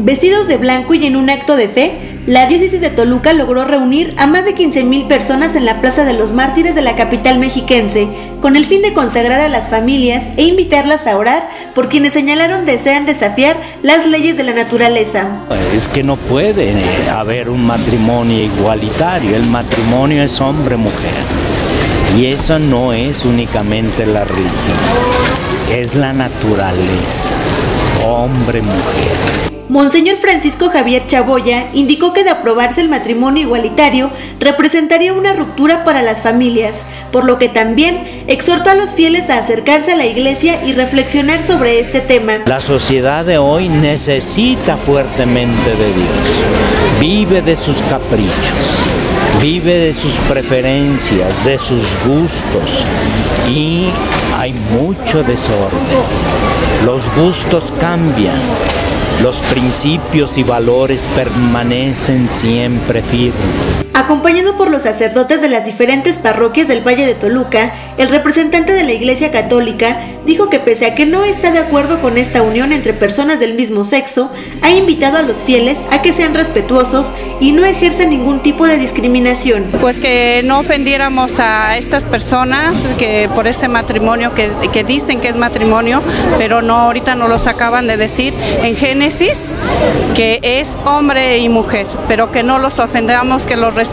Vestidos de blanco y en un acto de fe, la diócesis de Toluca logró reunir a más de 15.000 personas en la Plaza de los Mártires de la capital mexiquense, con el fin de consagrar a las familias e invitarlas a orar por quienes señalaron desean desafiar las leyes de la naturaleza. Es que no puede haber un matrimonio igualitario, el matrimonio es hombre-mujer. Y eso no es únicamente la religión, es la naturaleza, hombre-mujer. Monseñor Francisco Javier Chaboya indicó que de aprobarse el matrimonio igualitario representaría una ruptura para las familias, por lo que también exhortó a los fieles a acercarse a la iglesia y reflexionar sobre este tema. La sociedad de hoy necesita fuertemente de Dios, vive de sus caprichos, vive de sus preferencias, de sus gustos y hay mucho desorden. Los gustos cambian los principios y valores permanecen siempre firmes. Acompañado por los sacerdotes de las diferentes parroquias del Valle de Toluca, el representante de la Iglesia Católica dijo que pese a que no está de acuerdo con esta unión entre personas del mismo sexo, ha invitado a los fieles a que sean respetuosos y no ejerzan ningún tipo de discriminación. Pues que no ofendiéramos a estas personas que por ese matrimonio que, dicen que es matrimonio, pero no ahorita no los acaban de decir en Génesis que es hombre y mujer, pero que no los ofendamos, que los respetemos,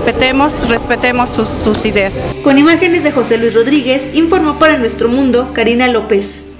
respetemos sus, sus ideas. Con imágenes de José Luis Rodríguez, informó para Nuestro Mundo Karina López.